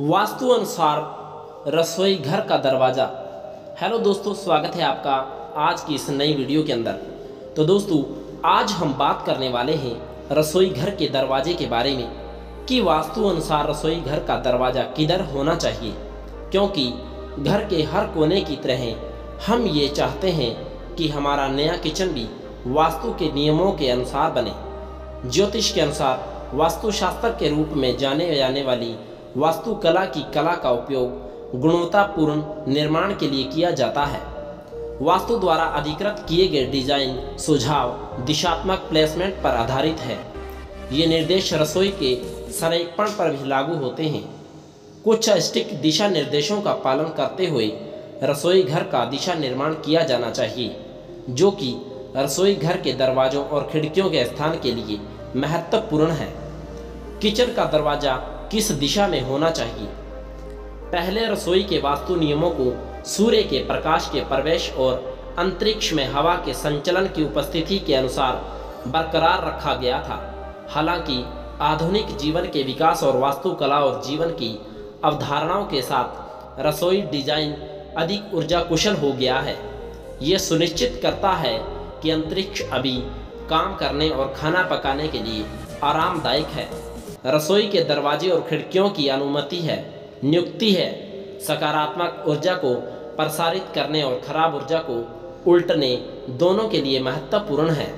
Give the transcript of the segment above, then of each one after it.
वास्तु अनुसार रसोई घर का दरवाज़ा। हेलो दोस्तों, स्वागत है आपका आज की इस नई वीडियो के अंदर। तो दोस्तों, आज हम बात करने वाले हैं रसोई घर के दरवाजे के बारे में कि वास्तु अनुसार रसोई घर का दरवाज़ा किधर होना चाहिए। क्योंकि घर के हर कोने की तरह हम ये चाहते हैं कि हमारा नया किचन भी वास्तु के नियमों के अनुसार बने। ज्योतिष के अनुसार वास्तुशास्त्र के रूप में जाने जाने वाली वास्तुकला की कला का उपयोग गुणवत्तापूर्ण निर्माण के लिए किया जाता है। वास्तु द्वारा अधिकृत किए गए डिज़ाइन, सुझाव, दिशात्मक प्लेसमेंट पर आधारित है। ये निर्देश रसोई के संरेखण पर भी लागू होते हैं। कुछ स्टिक दिशा निर्देशों का पालन करते हुए रसोई घर का दिशा निर्माण किया जाना चाहिए, जो कि रसोई घर के दरवाजों और खिड़कियों के स्थान के लिए महत्वपूर्ण है। किचन का दरवाज़ा किस दिशा में होना चाहिए? पहले रसोई के वास्तु नियमों को सूर्य के प्रकाश के प्रवेश और अंतरिक्ष में हवा के संचलन की उपस्थिति के अनुसार बरकरार रखा गया था। हालाँकि, आधुनिक जीवन के विकास और वास्तुकला और जीवन की अवधारणाओं के साथ रसोई डिज़ाइन अधिक ऊर्जा कुशल हो गया है। यह सुनिश्चित करता है कि अंतरिक्ष अभी काम करने और खाना पकाने के लिए आरामदायक है। रसोई के दरवाजे और खिड़कियों की अनुमति है, नियुक्ति है। सकारात्मक ऊर्जा को प्रसारित करने और खराब ऊर्जा को उल्टने दोनों के लिए महत्वपूर्ण है।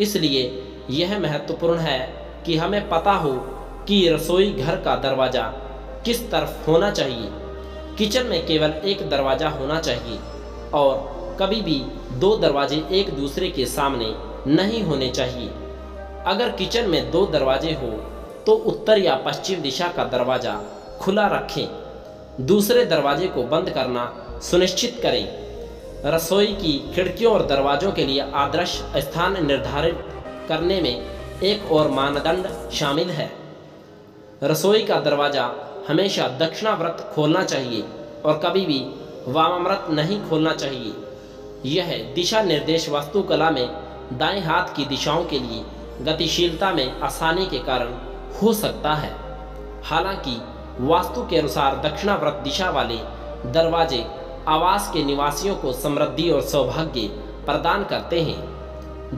इसलिए यह महत्वपूर्ण है कि हमें पता हो कि रसोई घर का दरवाज़ा किस तरफ़ होना चाहिए। किचन में केवल एक दरवाज़ा होना चाहिए और कभी भी दो दरवाजे एक दूसरे के सामने नहीं होने चाहिए। अगर किचन में दो दरवाजे हो तो उत्तर या पश्चिम दिशा का दरवाज़ा खुला रखें। दूसरे दरवाजे को बंद करना सुनिश्चित करें। रसोई की खिड़कियों और दरवाजों के लिए आदर्श स्थान निर्धारित करने में एक और मानदंड शामिल है। रसोई का दरवाज़ा हमेशा दक्षिणाव्रत खोलना चाहिए और कभी भी वामाव्रत नहीं खोलना चाहिए। यह दिशा निर्देश वास्तुकला में दाएँ हाथ की दिशाओं के लिए गतिशीलता में आसानी के कारण हो सकता है। हालाँकि, वास्तु के अनुसार दक्षिणाव्रत दिशा वाले दरवाजे आवास के निवासियों को समृद्धि और सौभाग्य प्रदान करते हैं।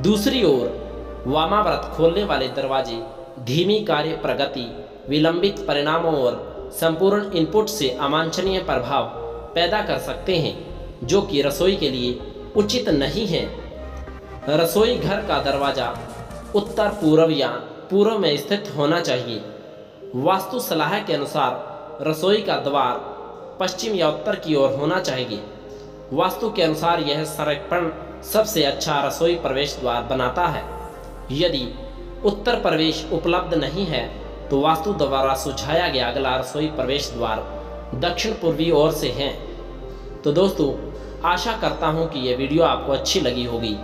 दूसरी ओर वामाव्रत खोलने वाले दरवाजे धीमी कार्य प्रगति, विलंबित परिणामों और संपूर्ण इनपुट से अवांछनीय प्रभाव पैदा कर सकते हैं, जो कि रसोई के लिए उचित नहीं है। रसोई घर का दरवाज़ा उत्तर पूर्व या पूर्व में स्थित होना चाहिए। वास्तु सलाह के अनुसार रसोई का द्वार पश्चिम या उत्तर की ओर होना चाहिए। वास्तु के अनुसार यह संरक्षण सबसे अच्छा रसोई प्रवेश द्वार बनाता है। यदि उत्तर प्रवेश उपलब्ध नहीं है तो वास्तु द्वारा सुझाया गया अगला रसोई प्रवेश द्वार दक्षिण पूर्वी ओर से है। तो दोस्तों, आशा करता हूँ कि यह वीडियो आपको अच्छी लगी होगी।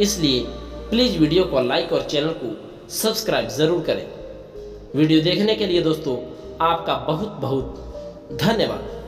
इसलिए प्लीज़ वीडियो को लाइक और चैनल को सब्सक्राइब ज़रूर करें। वीडियो देखने के लिए दोस्तों आपका बहुत बहुत धन्यवाद।